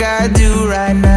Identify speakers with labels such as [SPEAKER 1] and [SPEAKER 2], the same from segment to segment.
[SPEAKER 1] I do right now.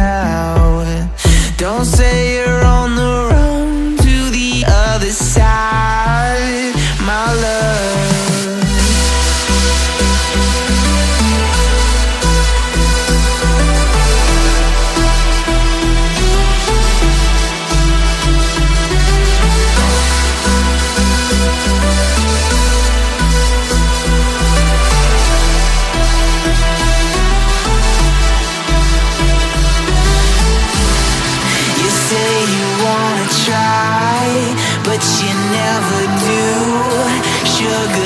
[SPEAKER 1] try, but you never do. Sugar.